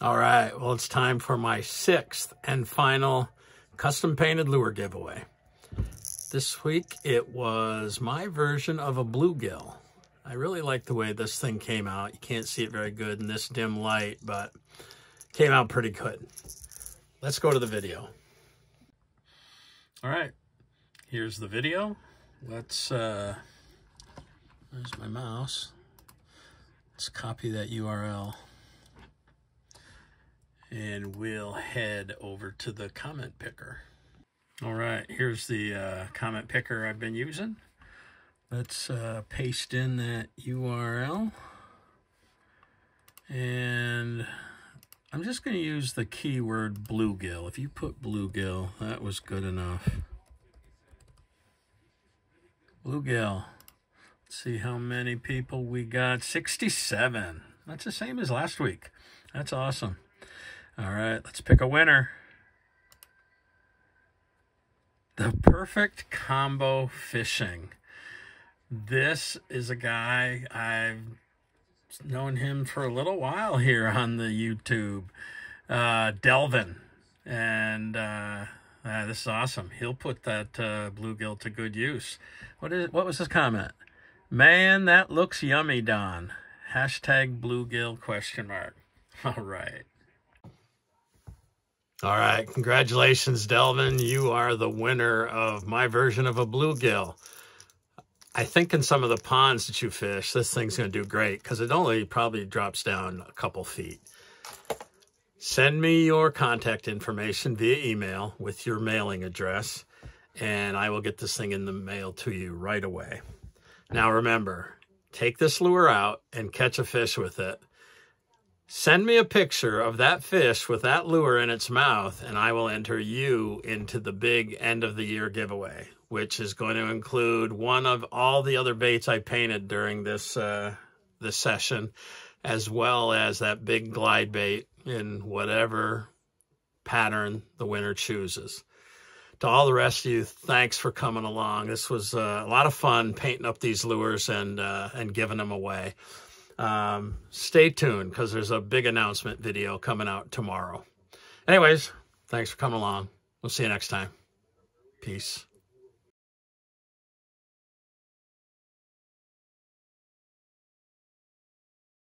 All right, well, it's time for my sixth and final custom painted lure giveaway. This week, it was my version of a bluegill. I really like the way this thing came out. You can't see it very good in this dim light, but came out pretty good. Let's go to the video. All right, here's the video. Let's, uh, there's my mouse. Let's copy that URL and we'll head over to the comment picker. All right, here's the uh, comment picker I've been using. Let's uh, paste in that URL. And I'm just going to use the keyword bluegill. If you put bluegill, that was good enough. Bluegill. Let's see how many people we got. 67. That's the same as last week. That's awesome. All right, let's pick a winner. The perfect combo fishing. This is a guy I've known him for a little while here on the YouTube, uh, Dalvin, and uh, uh, this is awesome. He'll put that uh, bluegill to good use. What is? What was his comment? Man, that looks yummy, Don. Hashtag bluegill question mark. All right. All right, congratulations, Dalvin. You are the winner of my version of a bluegill. I think in some of the ponds that you fish, this thing's going to do great because it only probably drops down a couple feet. Send me your contact information via email with your mailing address, and I will get this thing in the mail to you right away. Now remember, take this lure out and catch a fish with it Send me a picture of that fish with that lure in its mouth, and I will enter you into the big end of the year giveaway, which is going to include one of all the other baits I painted during this uh, this session, as well as that big glide bait in whatever pattern the winner chooses. To all the rest of you, thanks for coming along. This was uh, a lot of fun painting up these lures and uh, and giving them away. Um, stay tuned because there's a big announcement video coming out tomorrow. Anyways, thanks for coming along. We'll see you next time. Peace.